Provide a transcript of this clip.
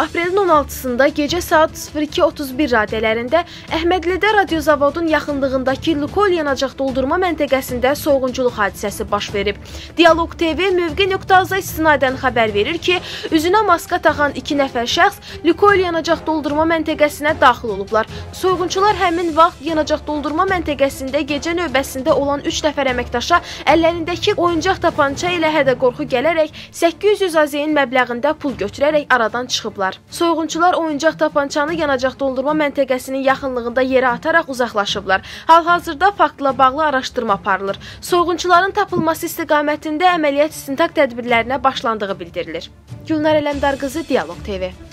Aprelin 16-sında gecə saat 02:31 radələrində Əhmədlidə radiozavodun yaxınlığındakı Lukol yanacaq doldurma məntəqəsində soyğunçuluq hadisəsi baş verib. Dialoq TV mövqe.az istinadən xəbər verir ki, üzünə maska taxan 2 nəfər şəxs Lukol yanacaq doldurma məntəqəsinə daxil olublar. Soyğunçular həmin vaxt yanacaq doldurma məntəqəsində gecə növbəsində olan 3 nəfər əməkdaşa əllərindəki oyuncaq tapança ilə hədə-qorxu gələrək 800 AZN məbləğində pul götürərək aradan çıxıblar var. Soyğunçular oyuncaq tapançanı yanacaq doldurma məntəqəsinin yaxınlığında yerə ataraq uzaqlaşıblar. Hal-hazırda faktla bağlı araşdırma aparılır. Soyğunçuların tapılması istiqamətində əməliyyat istintaq tədbirlərinə başlandığı bildirilir. Gülnar Ələmdar qızı Dialoq TV